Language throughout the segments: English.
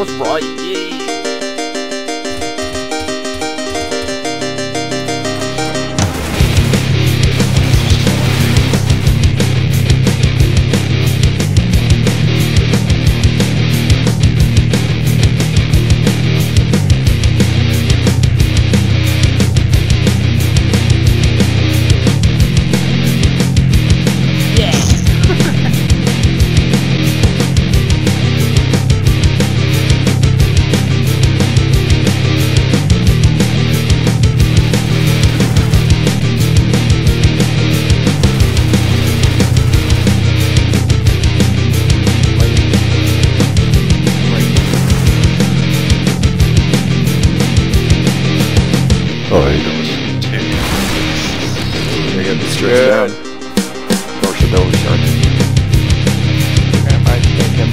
was right. Oh, he does. They got the stretch down. Marshability start. I think him.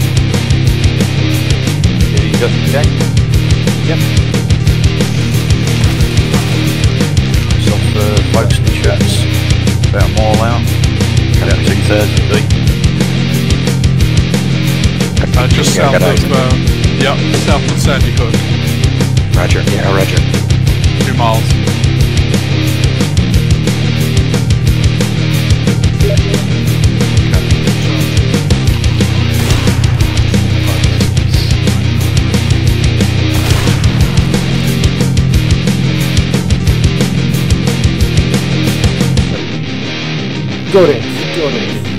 Did he just check? Yep. Some uh, folks in the chats about a mile out. About 2,000 feet. Uh, just Yeah, south of, uh, yep, south of Sandy Hook, Roger. Yeah, roger. Miles. Go in. Go in.